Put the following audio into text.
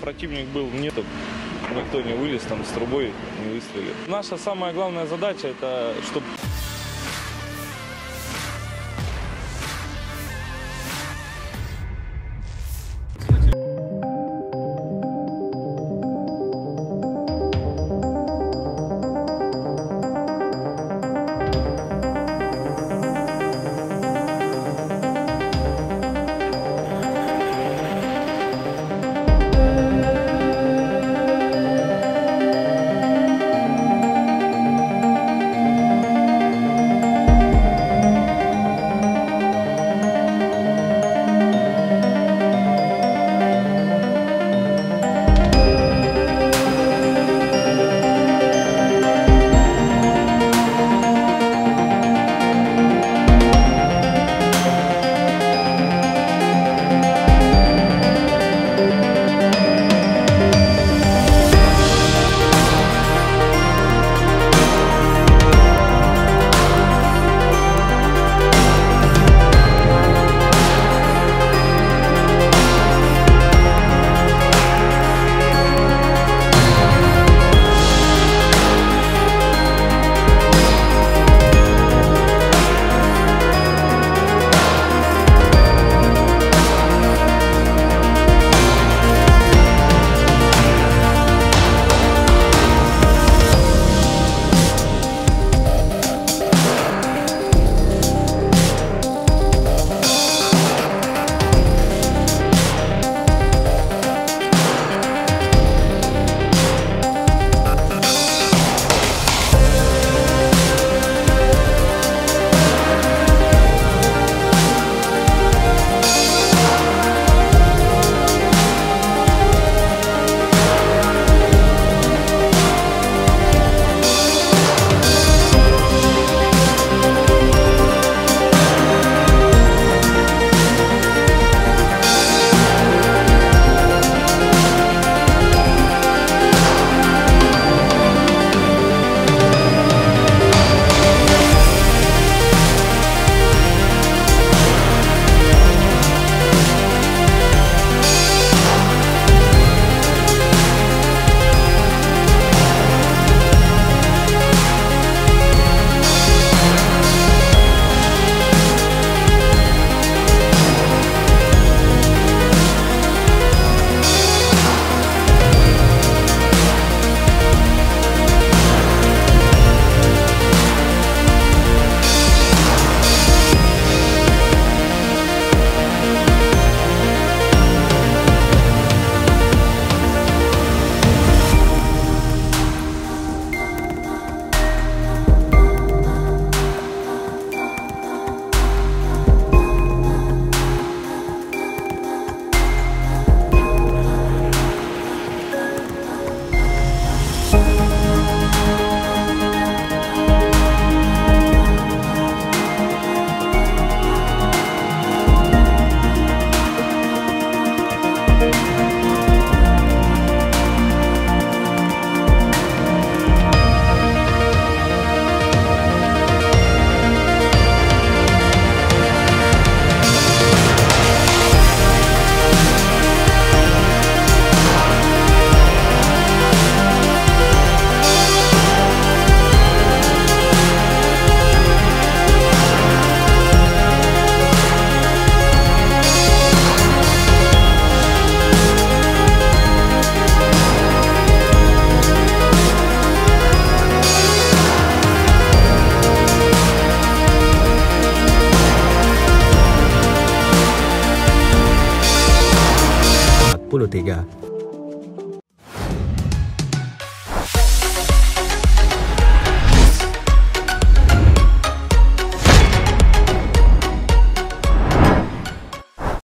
противник был, нету, никто не вылез там с трубой, не выстрелил. Наша самая главная задача это, чтобы Thank 2023.